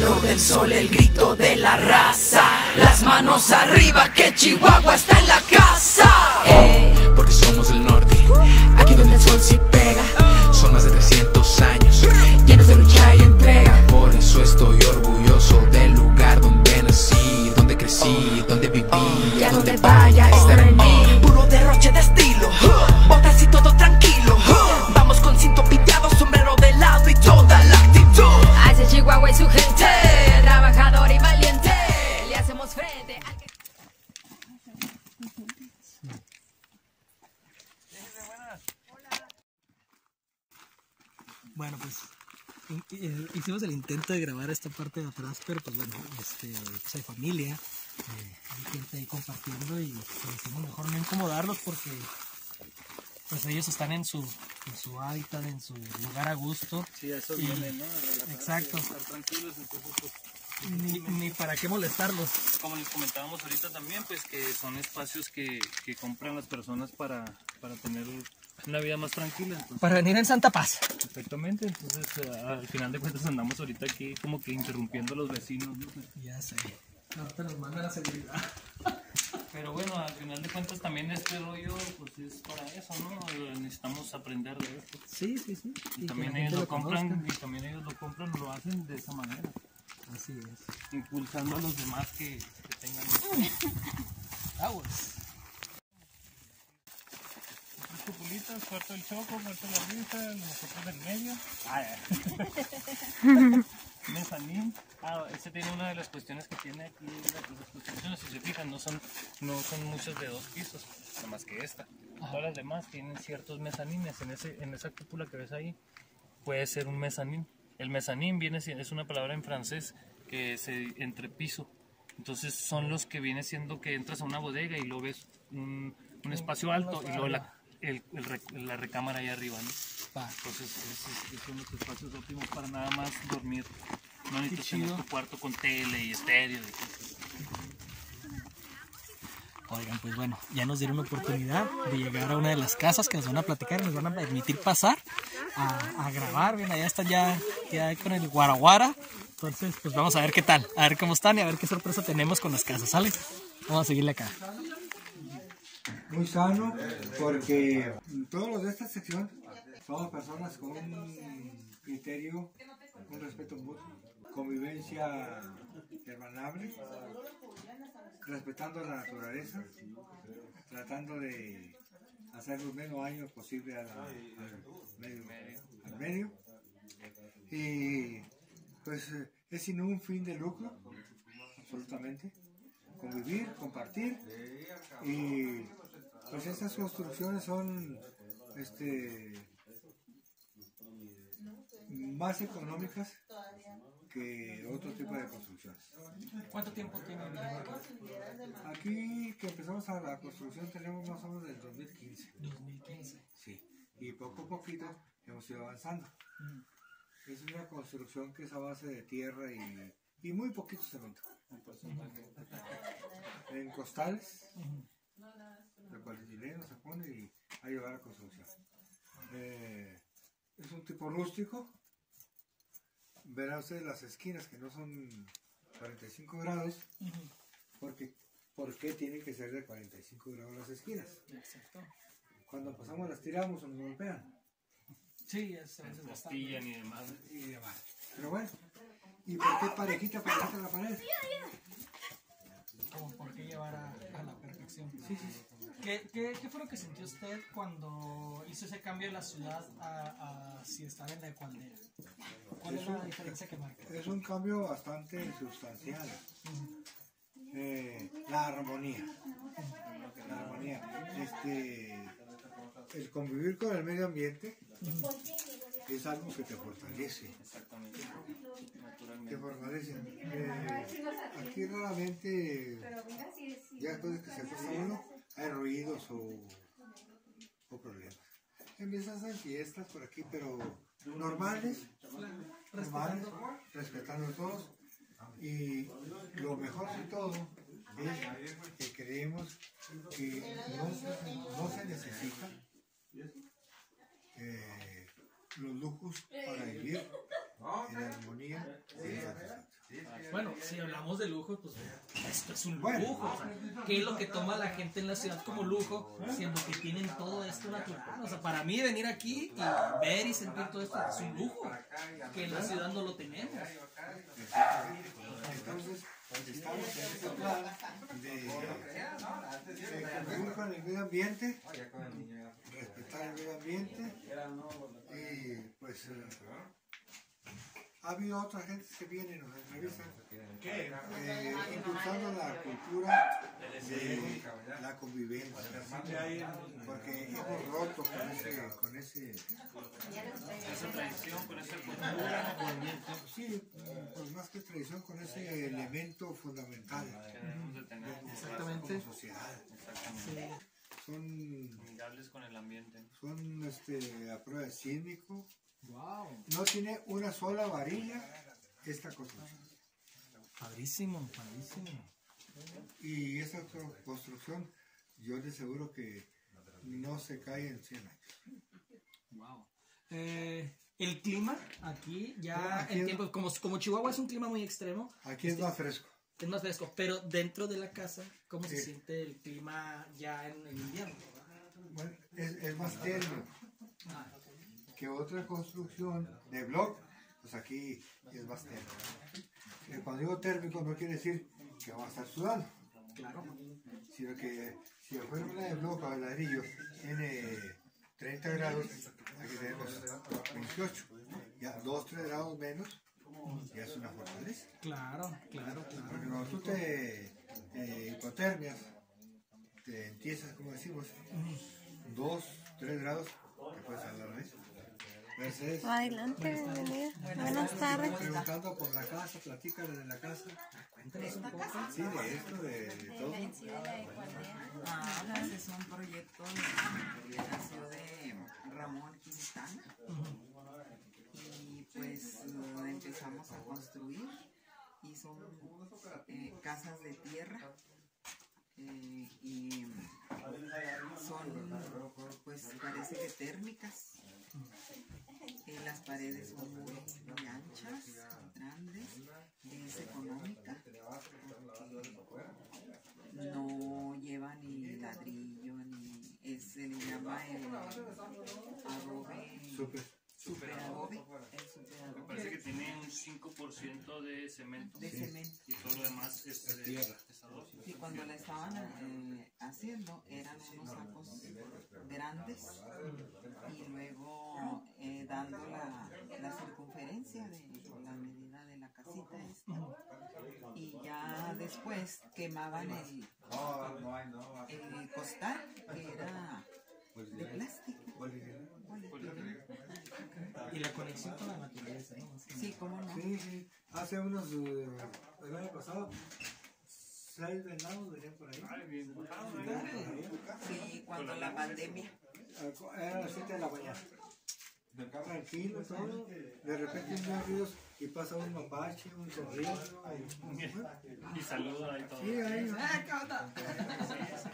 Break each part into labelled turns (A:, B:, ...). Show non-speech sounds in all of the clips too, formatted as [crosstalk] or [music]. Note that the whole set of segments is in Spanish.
A: calor del sol, el grito de la raza. Las manos arriba, que Chihuahua está en la casa.
B: Porque somos el norte, aquí donde el sol sí pega. Son más de 300 años, llenos de lucha y entrega. Por eso estoy orgulloso del lugar donde nací, donde crecí, donde viví, y a donde vaya
C: el intento de grabar esta parte de atrás, pero pues bueno, este, pues hay familia, eh, hay gente ahí compartiendo y pues, decidimos mejor no incomodarlos porque pues ellos están en su, en su hábitat, en su lugar a gusto.
D: Sí, eso
C: Y-
D: viene, ¿no? Relajarse,
C: exacto.
D: Estar tranquilos, entonces, pues,
C: Ni, ni para qué molestarlos.
D: como les comentábamos ahorita también, pues que son espacios que, que compran las personas para, para tener una vida más tranquila. Entonces,
C: Para venir en Santa Paz.
D: Perfectamente, entonces eh, al final de cuentas andamos ahorita aquí como que interrumpiendo a los vecinos, ¿no?
C: Ya sé. Ahorita nos mandan a seguridad. [laughs]
D: Pero bueno, al final de cuentas también este rollo pues es para eso, ¿no? Eh, Necesitamos aprender de esto.
C: Sí, sí, sí.
D: Y también
C: la
D: ellos lo compran,
C: conozca.
D: y también ellos lo compran, lo hacen de esa manera,
C: Así es.
D: impulsando a los demás que, que tengan [laughs]
C: Aguas.
D: Cupulitas, cuarto del choco, cuarto de la risa, nosotros del medio. [laughs] Mezanín. Ah, este tiene una de las cuestiones que tiene aquí las, construcciones, si se fijan, no son, no son muchas de dos pisos, nada más que esta. Todas las demás tienen ciertos mezanines. En, ese, en esa cúpula que ves ahí puede ser un mezanín. El mezanín viene, es una palabra en francés que se entrepiso. Entonces son los que viene siendo que entras a una bodega y luego ves un, un espacio alto y luego la, el- el la recámara ahí arriba. ¿no?
C: Va.
D: Entonces esos, esos son los espacios óptimos para nada más dormir. No necesitas tener tu cuarto con tele y estéreo.
C: Oigan, pues bueno, ya nos dieron la oportunidad de llegar a una de las casas que nos van a platicar, nos van a permitir pasar a, a grabar. Bien, allá están ya, ya con el guaraguara. Entonces, pues vamos a ver qué tal, a ver cómo están y a ver qué sorpresa tenemos con las casas, ¿sale? Vamos a seguirle acá.
E: Muy sano porque todos los de esta sección somos personas con un criterio, un respeto mutuo, convivencia hermanable, respetando la naturaleza, tratando de hacer los menos daños posible al, medio, al medio. Y pues es sin un fin de lucro, absolutamente. Convivir, compartir y pues estas construcciones son este más económicas que otro tipo de construcciones.
C: ¿Cuánto tiempo tiene?
E: Aquí que empezamos a la construcción tenemos más o menos del 2015.
C: 2015.
E: Sí, y poco a poquito hemos ido avanzando. Es una construcción que es a base de tierra y, y muy poquito cemento. En costales, de polietileno se pone y a llevar a la construcción. Eh, es un tipo rústico. Verá usted las esquinas que no son 45 grados. Porque, ¿Por qué tienen que ser de 45 grados las esquinas?
C: Exacto.
E: Cuando pasamos las tiramos o nos golpean.
C: Sí, es a veces bastante.
D: Pastillan y demás.
E: y demás. Pero bueno, ¿y por qué parejita, parejita la pared?
C: Como por qué llevar a, a la perfección. Sí, sí, sí. ¿Qué, qué, qué fue lo que sintió usted cuando hizo ese cambio de la ciudad a, a si estaba en la Ecualdea? ¿Cuál es la diferencia que marca?
E: Es un cambio bastante sustancial. Eh, la armonía. La armonía. Este, el convivir con el medio ambiente es algo que te fortalece.
D: Exactamente.
E: Te fortalece. Eh, aquí raramente, ya después de que se acuesta uno, hay ruidos o, o problemas. Empiezan a hacer fiestas por aquí, pero normales, normales, respetando a todos. Y lo mejor de todo es que creemos que no se necesita eh, los lujos para vivir en armonía y en satisfacción.
C: Bueno, si hablamos de lujo, pues esto es un lujo. O sea, ¿Qué es lo que toma la gente en la ciudad como lujo? Siendo que tienen todo esto natural. O sea, para mí venir aquí y ver y sentir todo esto es un lujo. Que en la ciudad no lo tenemos.
E: Entonces, estamos en este plan de, cumplir con el medio ambiente, respetar el medio ambiente y pues eh, ha habido otras gentes que vienen, nos entrevistan, eh, impulsando la cultura de la convivencia, porque hemos roto con ese, con ese
D: Esa tradición, con esa cultura
E: sí, pues más que tradición, con ese elemento fundamental
D: que debemos de tener como
C: Exactamente.
E: como sociedad.
D: Exactamente.
E: Son
D: Amigables con el ambiente.
E: son este, a prueba de sísmico.
C: Wow.
E: No tiene una sola varilla esta construcción.
C: Padrísimo, padrísimo.
E: Y esta co- construcción, yo de seguro que no se cae en 100 años.
C: Wow. Eh, el clima aquí ya
E: aquí
C: en tiempos como, como Chihuahua es un clima muy extremo,
E: Aquí es más fresco.
C: es más fresco, pero dentro de la casa, ¿cómo se siente el clima ya en el invierno?
E: Bueno, es, es más térmico que otra construcción de block, pues aquí es más térmico. Eh, Cuando digo térmico no quiere decir que vamos a estar sudando.
C: Claro.
E: sino que si fuera una de bloque o de ladrillo tiene 30 grados, aquí tenemos 28. Ya 2, 3 grados menos, ya es una fortaleza.
C: Claro, claro,
E: Porque
C: claro.
E: cuando tú te eh, hipotermias, te entiesas, como decimos, 2, 3 grados, te puedes hablar de eso. Mercedes,
F: Adelante, bienvenida. Buenas tardes.
E: preguntando por la casa, platica desde la casa.
C: Cuéntanos un poco.
E: Sí, de esto, de, de todo.
G: Ah, pues es un proyecto que nació de Ramón Quintana y pues lo empezamos a construir y son eh, casas de tierra eh, y son pues parece que térmicas Las paredes son muy, muy anchas, grandes, es económica. No lleva ni ladrillo ni es, se le llama el adobe super adobe el super
D: Me parece que tiene un 5% de cemento.
G: de cemento.
D: Y todo lo demás es de
E: tierra.
G: y cuando la estaban eh, haciendo eran unos sacos grandes y luego eh, dando la, la circunferencia de la medida de la casita esta y ya después quemaban el, el costal que era de plástico.
C: Y la conexión con la naturaleza,
G: sí cómo no
E: Sí, sí. Hace unos, eh, el año pasado, seis venados venían por ahí.
D: Ay, bien.
G: sí cuando la pandemia
E: Era las 7 de la mañana. Tranquilo, todo. De repente unos ruidos y pasa un mapache, un zorrillo.
D: Y saluda y todo.
E: Sí, ahí.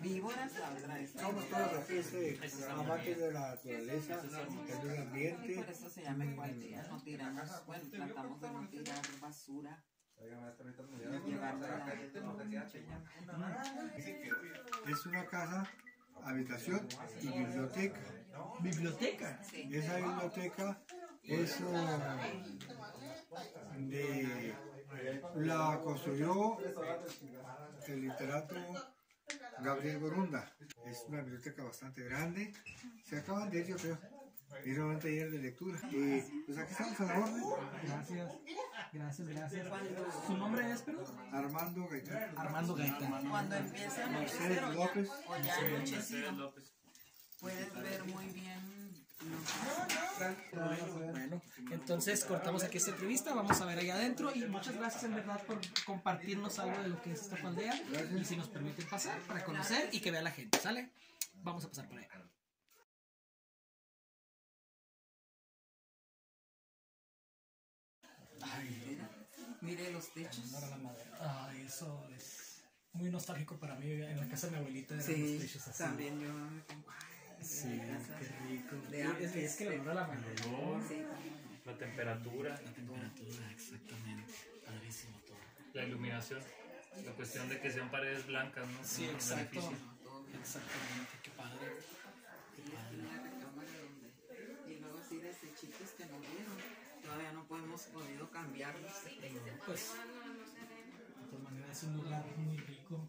G: víboras la otra vez
E: Estamos todos aquí, este, amantes de la naturaleza, del medio ambiente.
G: por eso se llama ecualidad no tiramos bueno tratamos de no tirar basura
E: Es una casa, habitación y biblioteca.
C: Biblioteca.
G: sí.
E: Esa biblioteca es eh, de la construyó el literato Gabriel Borunda. Es una biblioteca bastante grande. Se acaban de ir, yo creo. Ir a un taller de lectura. Y pues aquí estamos a la orden.
C: Gracias. Gracias, gracias. ¿Su nombre es, perdón?
E: Armando Gaitán.
C: Armando Gaitán.
G: cuando empieza a anochecer
E: Mercedes
G: o ya,
E: López.
G: o ya
D: Mercedes
G: anochecido
D: López.
G: puedes ver muy bien lo
C: Bueno, entonces cortamos aquí esta entrevista, vamos a ver allá adentro y muchas gracias en verdad por compartirnos algo de lo que es esta aldea y si nos permiten pasar para conocer y que vea la gente, ¿sale? Vamos a pasar por allá.
G: Mire los techos
C: Ay, eso es muy nostálgico para mí. En la casa de mi abuelita eran los techos así.
G: también yo ay,
C: Sí,
G: casa
C: qué rico.
G: de
C: Es,
G: antes,
C: es que el olor a la mañana.
D: Olor,
G: sí.
D: La temperatura.
C: La temperatura, exactamente. Padrísimo.
D: la iluminación. La cuestión de que sean paredes blancas, ¿no?
C: Sí, exacto. Exactamente, qué padre.
G: La recámara donde- Y luego así desechitos que nos dieron. Todavía no hemos podido cambiarlos.
C: Pues, de todas maneras es un lugar muy rico.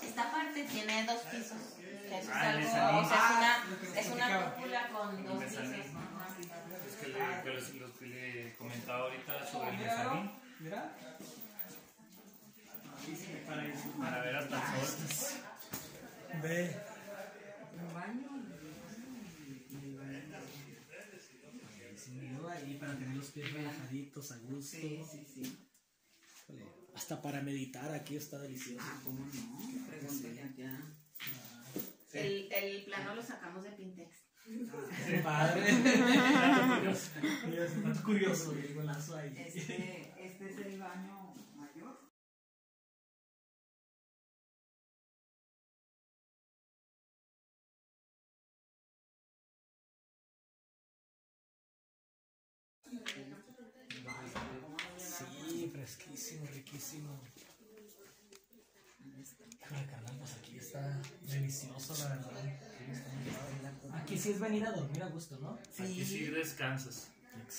H: Esta parte tiene dos pisos. Eso es algo, o sea, una, es cúpula con dos pisos.
D: Es que le, que les- lo que le comentaba ahorita sobre el mezanín,
C: Mira.
D: para ver hasta el sol.
C: Ve.
G: Un baño.
C: Sí, ahí para tener los pies relajaditos, a gusto.
G: Sí, sí, sí.
C: Híjole, Hasta para meditar aquí está delicioso.
G: Ah, ¿cómo no? Pregúntale allá.
H: El, el plano lo sacamos de Pintex.
C: Qué padre. [laughs] Es tan curioso, el golazo ahí.
G: Este, este es el baño
C: riquísimo. Híjole, carnal, pues aquí está delicioso, la verdad. Aquí sí es venir a dormir a gusto, ¿no?
D: Aquí sí descansas.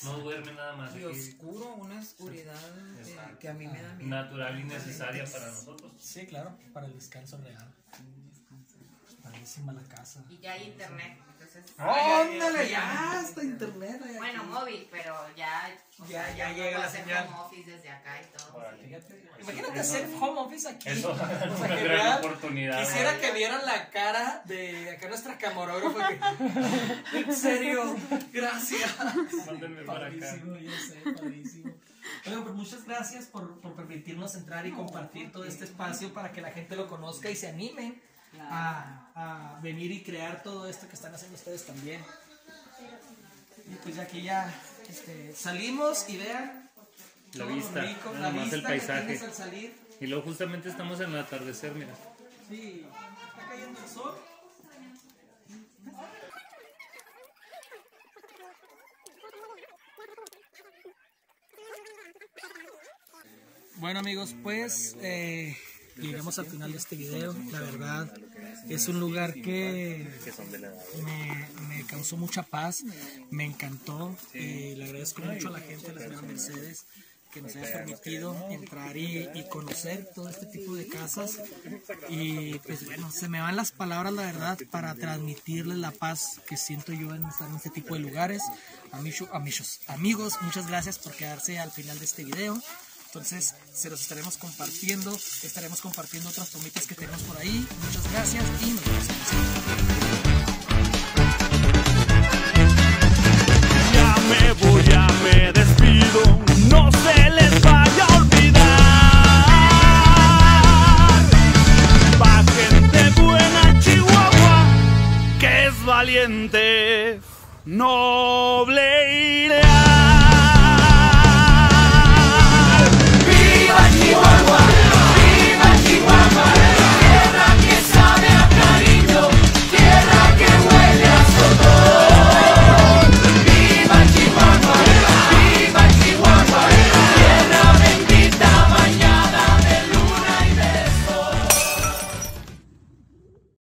D: No duerme nada más.
G: Y oscuro, una oscuridad eh, que a mí me da miedo.
D: natural y necesaria para nosotros.
C: Sí, claro, para el descanso real. Padrísima la casa.
H: Y ya hay internet. Entonces,
C: ¡Ándale! Ya está internet.
H: bueno,
C: aquí.
H: móvil, pero ya, o
C: Ya-
H: sea,
C: ya
H: puedo
C: llega la
H: hacer
C: señal.
H: home office desde acá y todo.
D: Órale.
C: Fíjate, Imagínate hacer home office aquí.
D: Eso
C: O sea,
D: es una
C: que
D: gran oportunidad.
C: Quisiera que vieran la cara de acá nuestra camarógrafa. Que, [laughs] en serio, gracias.
D: Mándenme para acá.
C: Padrísimo, yo sé, padrísimo. Bueno, pues muchas gracias por, por permitirnos entrar y compartir todo este espacio para que la gente lo conozca y se animen a, a venir y crear todo esto que están haciendo ustedes también. Y pues ya que ya este, salimos y vean
D: La vista,
C: rico,
D: nada
C: la
D: más
C: vista
D: el paisaje.
C: al salir.
D: Y luego justamente estamos en el atardecer, mira.
C: Sí, está cayendo el sol. Bueno amigos, pues eh, llegamos al final de este video. La verdad es un lugar que me, me causó mucha paz, me encantó. Eh, le agradezco mucho a la gente, a la señora Mercedes, que nos haya permitido entrar y, y conocer todo este tipo de casas. Y pues bueno, se me van las palabras, la verdad, para transmitirles la paz que siento yo en estar en este tipo de lugares. Amigo, amigos, amigos, muchas gracias por quedarse al final de este video. Entonces, se los estaremos compartiendo, estaremos compartiendo otras tomitas que tenemos por ahí. Muchas gracias y nos vemos en.
I: Ya me voy, ya me despido, no se les vaya a olvidar. Pa' gente buena Chihuahua, que es valiente, noble y leal.